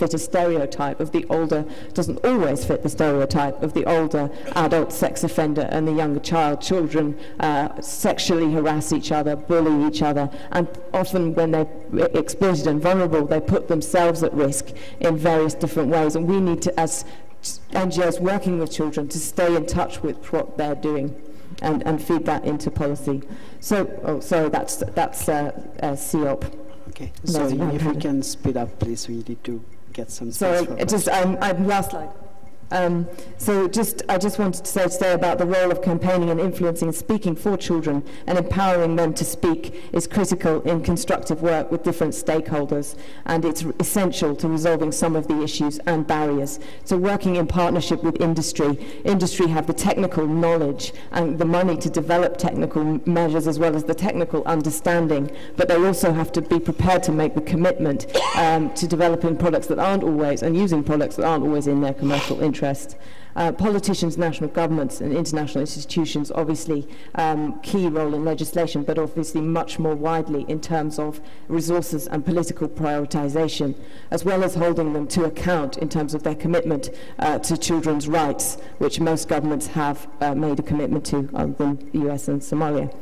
fit a stereotype of the older, doesn't always fit the stereotype of the older adult sex offender and the younger child. Children uh, sexually harass each other, bully each other, and often when they're exploited and vulnerable, they put themselves at risk in various different ways. And we need to, as NGOs working with children, to stay in touch with what they're doing. And, and feed that into policy. So, oh, sorry, that's that's uh, uh, CEOP. Okay, so if we can speed up, please, we need to get some Sorry, just I'm, I'm last slide. Um, so just, I just wanted to say today about the role of campaigning and influencing and speaking for children and empowering them to speak is critical in constructive work with different stakeholders and it's essential to resolving some of the issues and barriers. So working in partnership with industry, industry have the technical knowledge and the money to develop technical measures as well as the technical understanding, but they also have to be prepared to make the commitment um, to developing products that aren't always and using products that aren't always in their commercial interest interest. Uh, politicians, national governments and international institutions obviously um, key role in legislation, but obviously much more widely in terms of resources and political prioritization, as well as holding them to account in terms of their commitment uh, to children's rights, which most governments have uh, made a commitment to, other than the US and Somalia.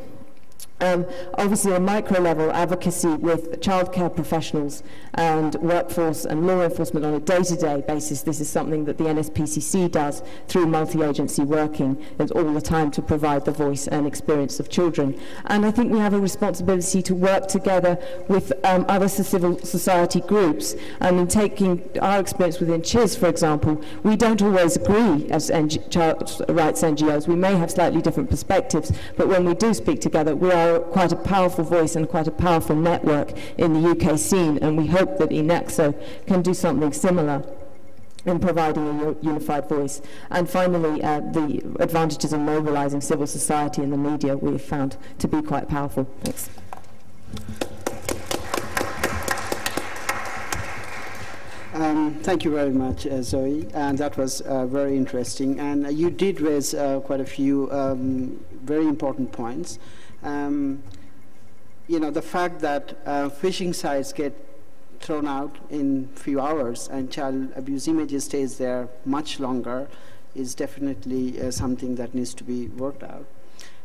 Um, obviously, on micro level, advocacy with childcare professionals and workforce and law enforcement on a day-to-day basis. This is something that the NSPCC does through multi-agency working and all the time to provide the voice and experience of children. And I think we have a responsibility to work together with um, other civil society groups. And in taking our experience within CHIS, for example, we don't always agree as NG child rights NGOs. We may have slightly different perspectives, but when we do speak together, we are quite a powerful voice and quite a powerful network in the UK scene, and we hope that ENACSO can do something similar in providing a unified voice. And finally, uh, the advantages of mobilizing civil society and the media we have found to be quite powerful. Thanks. Um, thank you very much, uh, Zoe, and that was uh, very interesting. And you did raise uh, quite a few um, very important points um, you know, the fact that uh, phishing sites get thrown out in few hours and child abuse images stays there much longer is definitely uh, something that needs to be worked out.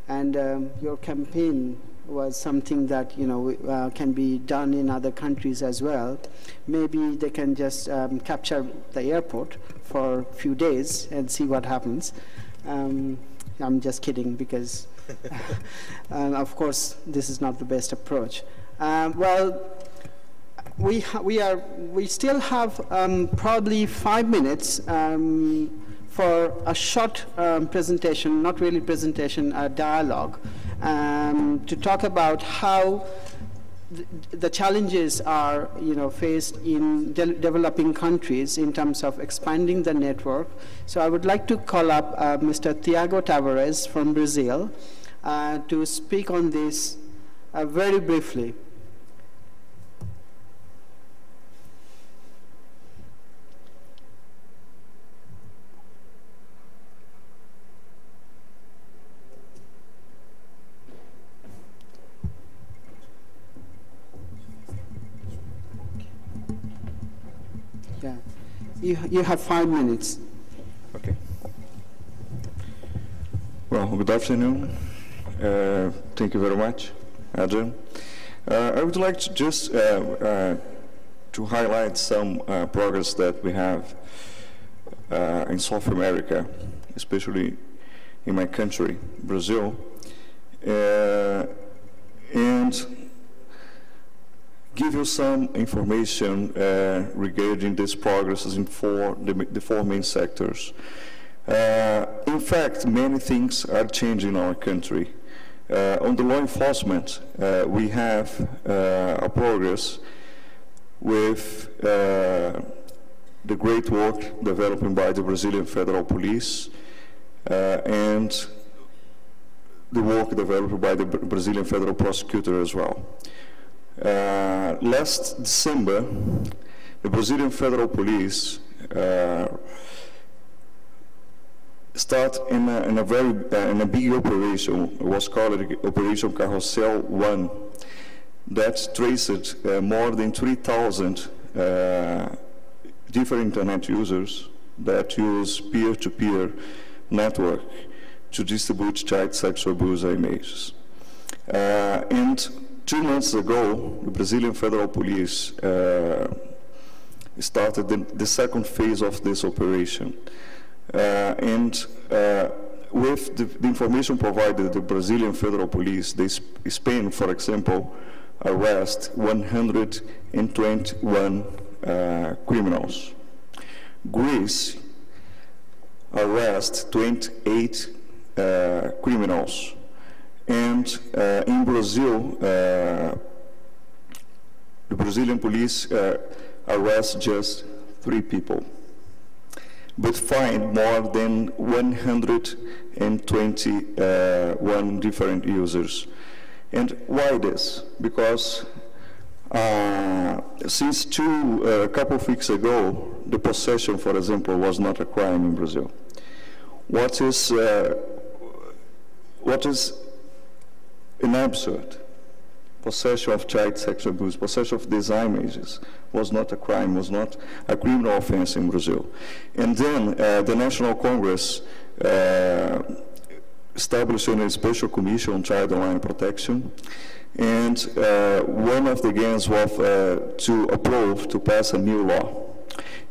And um, your campaign was something that you know uh, can be done in other countries as well. Maybe they can just um, capture the airport for a few days and see what happens. Um, I'm just kidding because and of course, this is not the best approach. Um, well, we, we, are, we still have um, probably five minutes um, for a short um, presentation, not really presentation, a dialogue, um, to talk about how the challenges are you know, faced in de developing countries in terms of expanding the network. So I would like to call up uh, Mr. Thiago Tavares from Brazil uh, to speak on this uh, very briefly. Yeah, you, you have five minutes. Okay. Well, good afternoon. Uh, thank you very much, Adrian. Uh, I would like to just uh, to highlight some progress that we have in South America, especially in my country, Brazil. and give you some information uh, regarding these progresses in four, the, the four main sectors. Uh, in fact, many things are changing in our country. Uh, on the law enforcement, uh, we have uh, a progress with uh, the great work developed by the Brazilian Federal Police uh, and the work developed by the Brazilian Federal Prosecutor as well. Uh, last December, the Brazilian Federal Police start in a, in a very uh, in a big operation. Was called Operation Carrossel One. That traced uh, more than 3,000 uh, different internet users that use peer-to-peer network to distribute child sexual abuse images. Uh, and two months ago, the Brazilian Federal Police uh, started the, the, second phase of this operation. Uh, and uh, with the, the, information provided the Brazilian Federal Police, they, Spain, for example, arrest 121 uh, criminals. Greece arrest 28 uh, criminals. And uh, in Brazil, uh, the Brazilian police arrest just three people, but find more than 121 different users. And why this? Because uh, since two, a uh, couple of weeks ago, the possession, for example, was not a crime in Brazil. What is, uh, what is an absurd? Possession of child sexual abuse, possession of these images was not a crime, was not a criminal offense in Brazil. And then uh, the National Congress uh, established a special commission on child online protection and uh, one of the gains was uh, to approve, to pass a new law.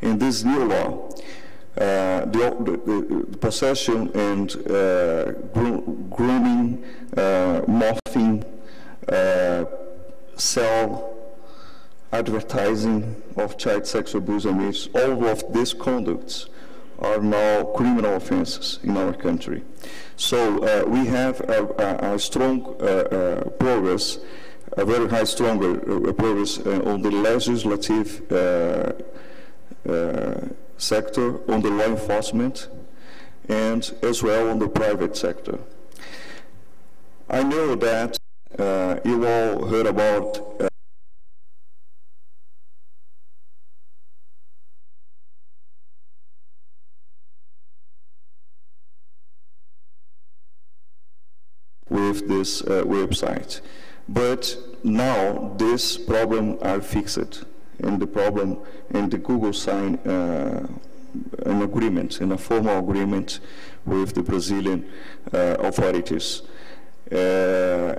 In this new law, uh, the, the, the, possession and uh, grooming, uh, morphing, sell, advertising of child sexual abuse and all of these conducts are now criminal offenses in our country. So uh, we have a, a, a strong uh, uh, progress, a very high, stronger uh, progress uh, on the legislative uh, sector, on the law enforcement, and as well on the private sector. I know that you all heard about with this uh, website. But now this problem are fixed, and the problem, and the Google signed uh, an agreement, in a formal agreement with the Brazilian uh, authorities. Uh,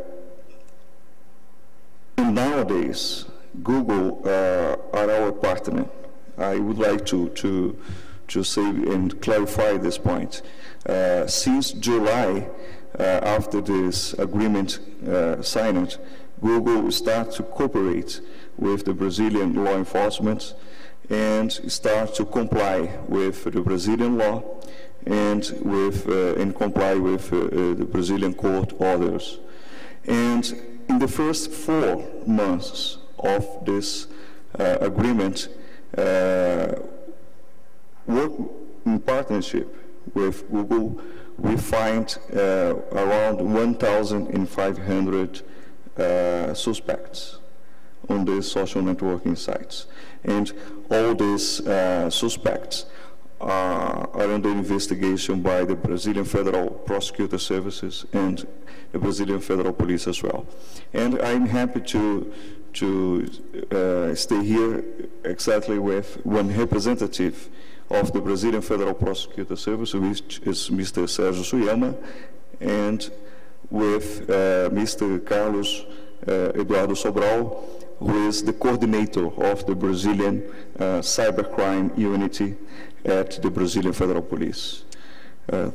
nowadays, Google uh, are our partner. I would like to, to, to say and clarify this point. Uh, since July, uh, after this agreement uh, signed, Google start to cooperate with the Brazilian law enforcement and start to comply with the Brazilian law and with uh, and comply with uh, the Brazilian court orders. And in the first four months of this uh, agreement, work in partnership with Google we find uh, around 1,500 uh, suspects on these social networking sites. And all these uh, suspects are, are under investigation by the Brazilian Federal Prosecutor Services and the Brazilian Federal Police as well. And I'm happy to to uh, stay here exactly with one representative of the Brazilian Federal Prosecutor Service, which is Mr. Sergio Suiama, and with uh, Mr. Carlos uh, Eduardo Sobral, who is the coordinator of the Brazilian uh, cybercrime unity at the Brazilian Federal Police. Uh,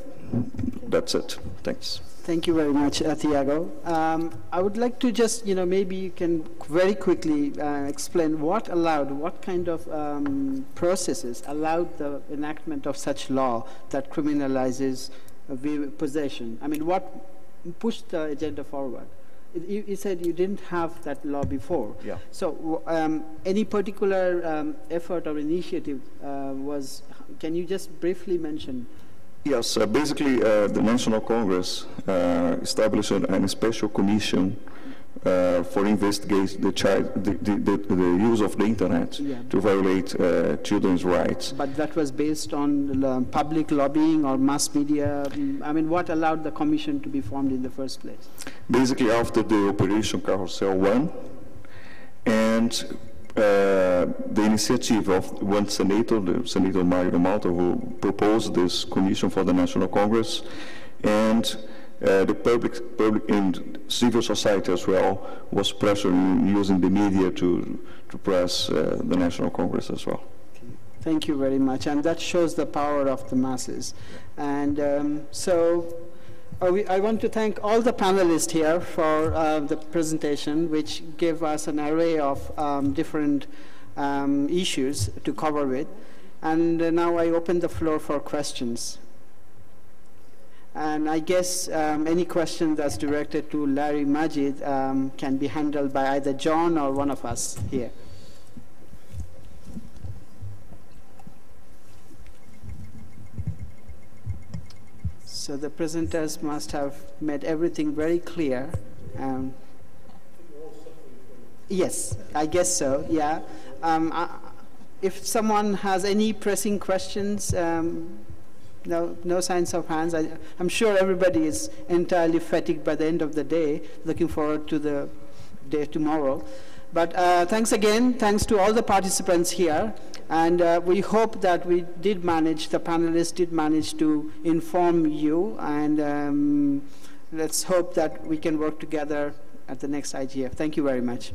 that's it. Thanks. Thank you very much, Thiago. Um, I would like to just, you know, maybe you can very quickly uh, explain what allowed, what kind of um, processes allowed the enactment of such law that criminalizes uh, possession. I mean, what pushed the agenda forward? You, you, said you didn't have that law before. Yeah. So, um, any particular um, effort or initiative uh, was? Can you just briefly mention? Yes, uh, basically uh, the National Congress uh, established a special commission for investigating the, child, the, the, the, use of the internet yeah. to violate uh, children's rights. But that was based on public lobbying or mass media? I mean, what allowed the commission to be formed in the first place? Basically, after the Operation Carrossel 1, and uh, the initiative of one senator, the Senator Magno Malta, who proposed this commission for the National Congress, and uh, the public, public and civil society as well was pressuring using the media to to press uh, the National Congress as well. Thank you very much, and that shows the power of the masses. And um, so, we, I want to thank all the panelists here for uh, the presentation, which gave us an array of um, different um, issues to cover with. And uh, now I open the floor for questions. And I guess um, any question that's directed to Larry Magid um, can be handled by either John or one of us here. So the presenters must have made everything very clear. Um, yes, I guess so, yeah. Um, I, if someone has any pressing questions, um, no, no signs of hands. I, am sure everybody is entirely fatigued by the end of the day, looking forward to the day tomorrow. But uh, thanks again, thanks to all the participants here. And uh, we hope that we did manage, the panelists did manage to inform you. And um, let's hope that we can work together at the next IGF. Thank you very much.